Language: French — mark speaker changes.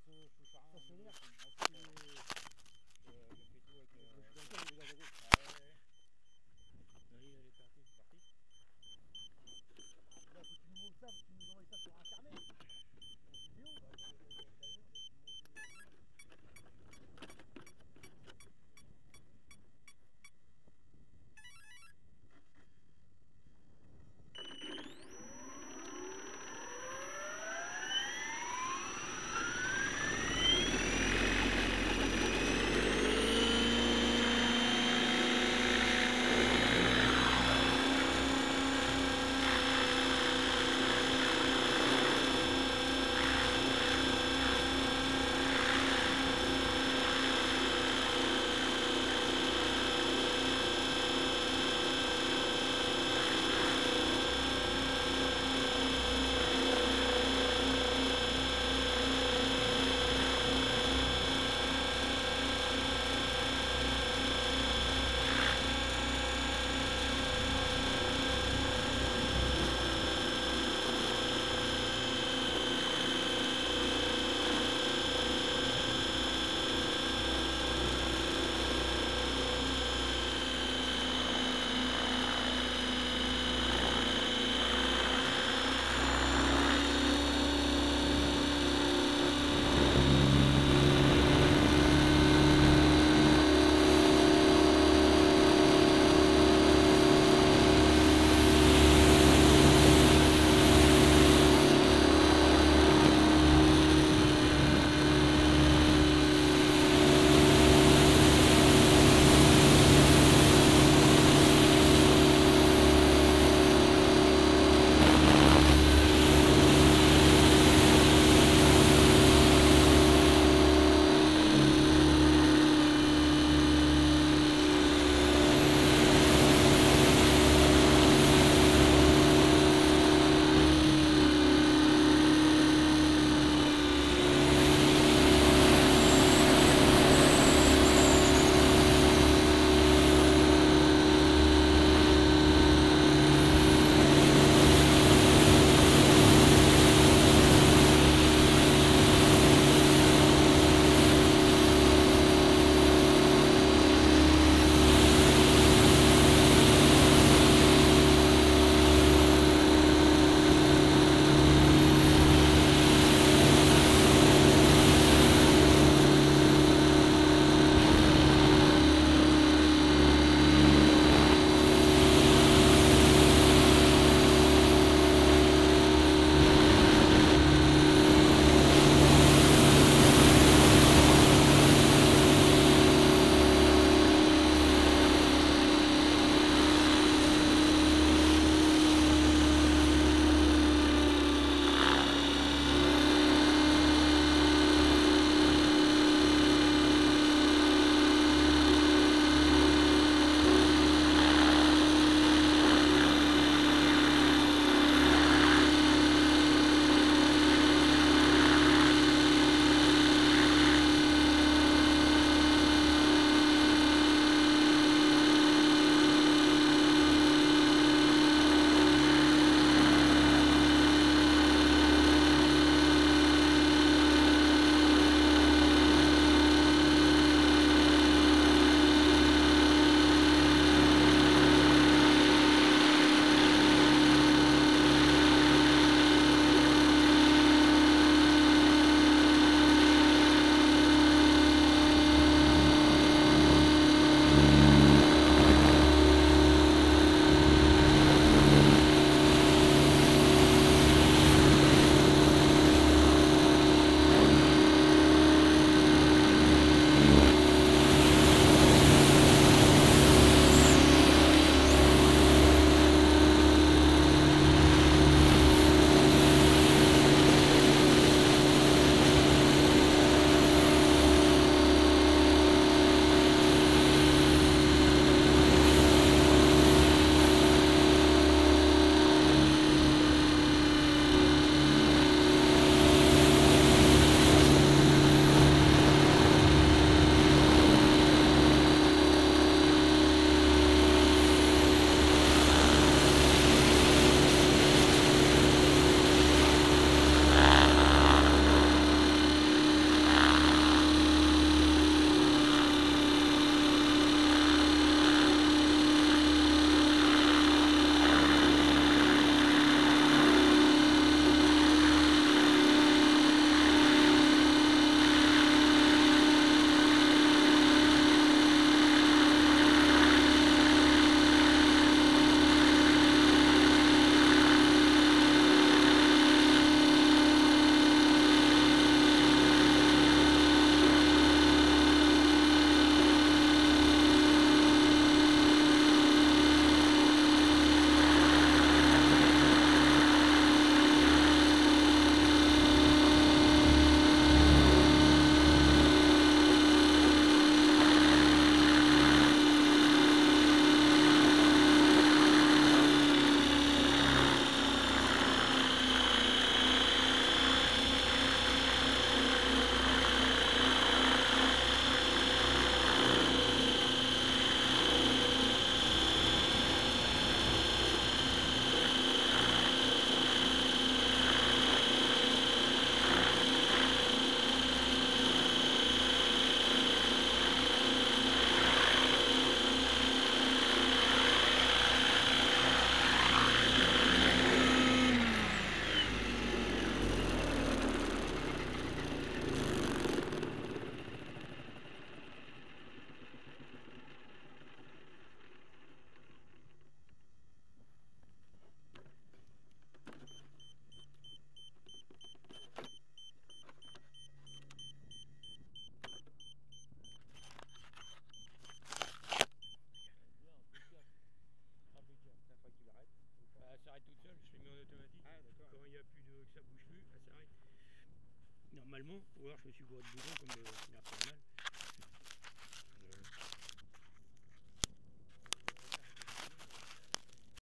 Speaker 1: Là, faut que tu nous que tu nous envoies ça sur. En
Speaker 2: normalement, ou alors je me suis gouré de bouillon comme euh, c'est normal.